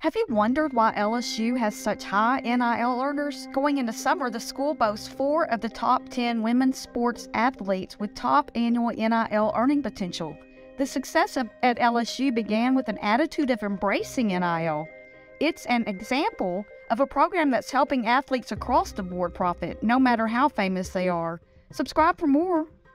Have you wondered why LSU has such high NIL earners? Going into summer, the school boasts four of the top 10 women's sports athletes with top annual NIL earning potential. The success of, at LSU began with an attitude of embracing NIL. It's an example of a program that's helping athletes across the board profit, no matter how famous they are. Subscribe for more.